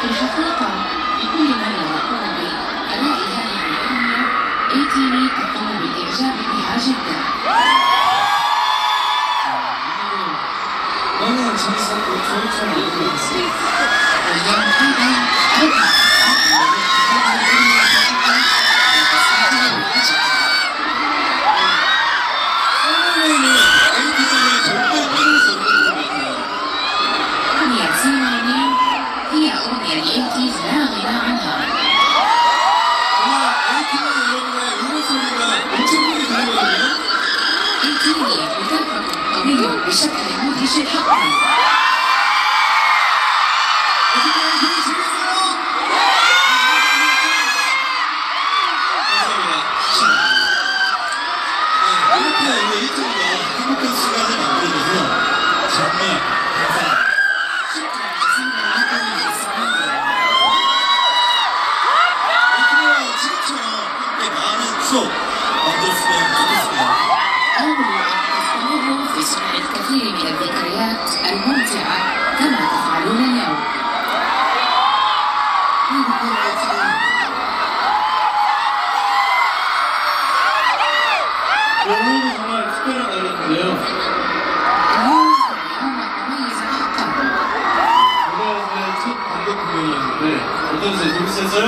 오늘은 집에서 도서관에서 책을 믿기 시작이 아쉽다. 너무 재밌었고 좋은 처럼 아, 이끌었어요. 사랑한다. 정말 에이티나 여러분의 응원 소리가 엄청 크게 들리거든요. 이 팀과 행복한 시간을 في صنع الكثير من الذكريات الممتعة كما تفعلون اليوم 행복한 ATV. 오늘은 정말 특별한 날이었는데요. اليوم كان يوما مميزا حقا 고려에서의 첫 단독 공연이었는데 어떠세요? 재밌었어요?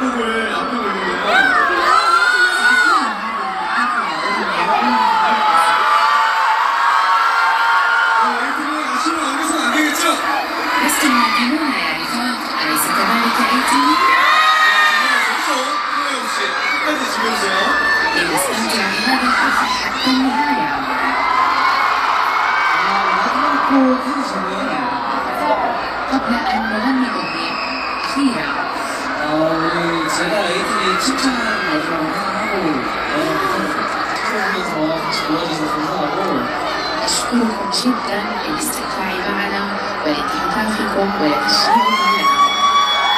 막 곡 하기 전에 قبل أن نغني أغنية أخيرة 어, 우리 제가 ATV 칭찬 마지막으로 하나 하고 여러분들 틀어주면서 같이 도와주셔서 감사하고 أشكركم جدا لاستمتاعي معنا ولإتحافكم ولتشجيعكم لنا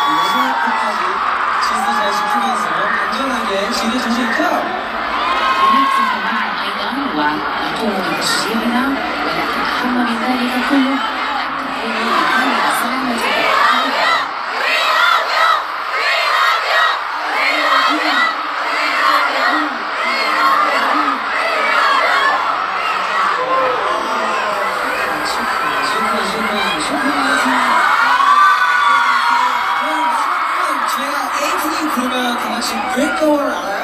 마지막 곡까지 최선을 다해 지키면서 안전하게 즐겨주실게요. لنركز معا أيضا ونقوم بتشجيعنا ولكن أهم من ذلك كله أن تكونوا بكامل سلامة 그러면 그냥 지금 브레이크아워를 알아요?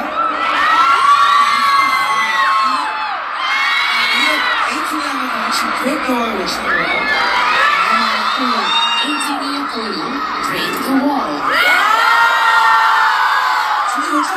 에이틴이 하면 그냥 지금 브레이크아워를 외치는 거 에이틴이 약간 브레이크아워. 진짜 멋져